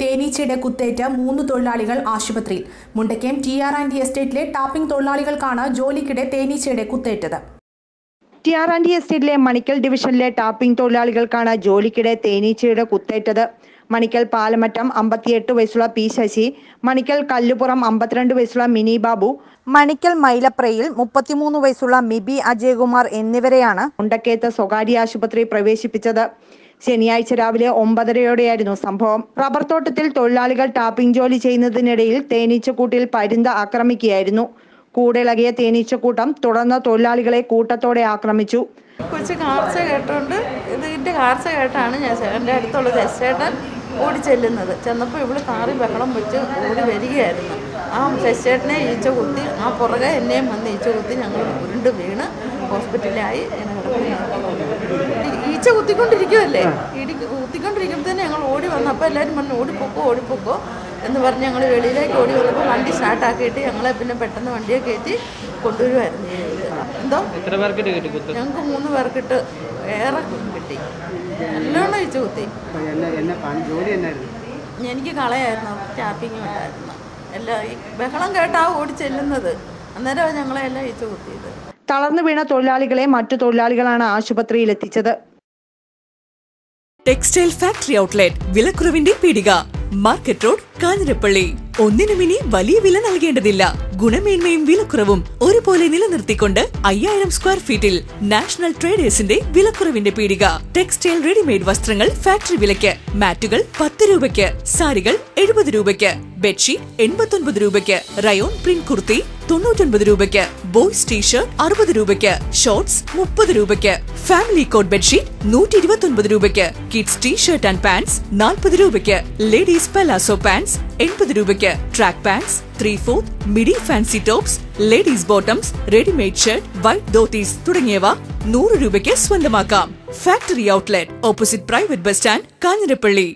തേനീച്ചയുടെ കുത്തേറ്റ മൂന്ന് തൊഴിലാളികൾ ആശുപത്രിയിൽ. മുണ്ടക്കേം ടി ആർ ആൻഡ് എസ്റ്റേറ്റിലെ ടാപ്പിംഗ് തൊഴിലാളികൾക്കാണ് ജോലിക്കിടെ തേനീച്ചയുടെ കുത്തേറ്റത്. ടി ആർ ആൻഡ് എസ്റ്റേറ്റിലെ മണിക്കൽ ഡിവിഷനിലെ ടാപ്പിംഗ് തൊഴിലാളികൾക്കാണ് ജോലിക്കിടെ തേനീച്ചയുടെ കുത്തേറ്റത്. മണിക്കൽ പാലമറ്റം അമ്പത്തിയെട്ട് വയസ്സുള്ള പി ശശി മണിക്കൽ കല്ലുപുറം അമ്പത്തിരണ്ട് വയസ്സുള്ള മിനി ബാബു മണിക്കൽ മൈലപ്രയിൽ മുപ്പത്തിമൂന്ന് വയസ്സുള്ള മിബി അജയകുമാർ എന്നിവരെയാണ് മുണ്ടക്കയത്ത് സ്വകാര്യ ആശുപത്രി പ്രവേശിപ്പിച്ചത്. ശനിയാഴ്ച രാവിലെ ഒമ്പതരയോടെയായിരുന്നു സംഭവം. റബ്ബർ തോട്ടത്തിൽ തൊഴിലാളികൾ ടാപ്പിംഗ് ജോലി ചെയ്യുന്നതിനിടയിൽ തേനീച്ചക്കൂട്ടിൽ പരിന്ത ആക്രമിക്കുകയായിരുന്നു. കൂടിളകിയ തേനീച്ചക്കൂട്ടം തുടർന്ന് തൊഴിലാളികളെ കൂട്ടത്തോടെ ആക്രമിച്ചു. കൊച്ചു കാർച്ച കേട്ടോണ്ട് ഇതിന്റെ കാർച്ച കേട്ടാണ് ഞാൻ എന്റെ അടുത്തുള്ള ചേട്ടൻ ഓടി ചെല്ലുന്നത്. ചെന്നപ്പോൾ ഇവൾ കാറി ബഹളം വെച്ച് ഓടി വരികയായിരുന്നു. ആ ശശേട്ടനെ ഈച്ച കുത്തി ആ പുറകെ എന്നെയും വന്ന് ഈച്ച കുത്തി ഞങ്ങൾ ഉരുണ്ട് വീണ് ഹോസ്പിറ്റലിലായി ഇങ്ങനെ കുത്തിക്കൊണ്ടിരിക്കുവല്ലേ? കുത്തിക്കൊണ്ടിരിക്കുമല്ലേ ഇടി കുത്തിക്കൊണ്ടിരിക്കുമ്പോൾ തന്നെ ഞങ്ങൾ ഓടി വന്നു. അപ്പോൾ എല്ലാവരും പറഞ്ഞു ഓടിപ്പോക്കോ ഓടിപ്പോക്കോ എന്ന് പറഞ്ഞ് ഞങ്ങൾ വെളിയിലേക്ക് ഓടി വന്നപ്പോൾ വണ്ടി സ്റ്റാർട്ടാക്കിയിട്ട് ഞങ്ങളെ പിന്നെ പെട്ടെന്ന് വണ്ടിയെ കയറ്റി കൊണ്ടുവരുമായിരുന്നു എന്തോ? ഞങ്ങൾക്ക് മൂന്ന് പേർക്കിട്ട് ഏറെ കിട്ടി. നല്ലോണം ഈച്ച കുത്തി. എനിക്ക് കളയായിരുന്നു. ടാപ്പിങ്ങും ഉണ്ടായിരുന്നു. എല്ലാം ഈ ബഹളം കേട്ടാ ഓടി ചെല്ലുന്നത്. അന്നേരമാണ് ഞങ്ങളെ എല്ലാം കുത്തിയത്. തളർന്നു വീണ തൊഴിലാളികളെ മറ്റു തൊഴിലാളികളാണ് ആശുപത്രിയിൽ എത്തിച്ചത് ടെക്സ്റ്റൈൽ ഫാക്ടറി ഔട്ട്ലെറ്റ് വിലക്കുറവിന്റെ പീടിക. Market road Kanjirappally. ഒന്നിനും ഇനി വലിയ വില നൽകേണ്ടതില്ല. ഗുണമേന്മയും വിലക്കുറവും ഒരുപോലെ നിലനിർത്തിക്കൊണ്ട് അയ്യായിരം സ്ക്വയർ ഫീറ്റിൽ നാഷണൽ ട്രേഡേഴ്സിന്റെ വിലക്കുറവിന്റെ പീടിക. ടെക്സ്റ്റൈൽ റെഡിമെയ്ഡ് വസ്ത്രങ്ങൾ ഫാക്ടറി വിലയ്ക്ക്. മാറ്റുകൾ പത്ത് രൂപയ്ക്ക്. സാരികൾ എഴുപത് രൂപയ്ക്ക്. ബെഡ്ഷീറ്റ് എൺപത്തൊൻപത് രൂപയ്ക്ക് റയോൺ പ്രിന്റ് കുർത്തി തൊണ്ണൂറ്റൊൻപത് രൂപയ്ക്ക് ബോയ്സ് ടീഷർട്ട് അറുപത് രൂപയ്ക്ക് ഷോർട്സ് മുപ്പത് രൂപയ്ക്ക് ഫാമിലി കോട്ട് ബെഡ്ഷീറ്റ് നൂറ്റി ഇരുപത്തൊൻപത് രൂപയ്ക്ക് കിഡ്സ് ടീഷർട്ട് ആൻഡ് പാൻസ് നാൽപ്പത് രൂപയ്ക്ക് ലേഡീസ് പലാസോ പാൻസ് എൺപത് രൂപയ്ക്ക് track pants three fourth midi fancy tops ladies bottoms readymade shirt white dhotis തുടങ്ങിയവ നൂറ് രൂപയ്ക്ക് സ്വന്തമാക്കാം. Factory outlet opposite private bus stand Kanjirappally.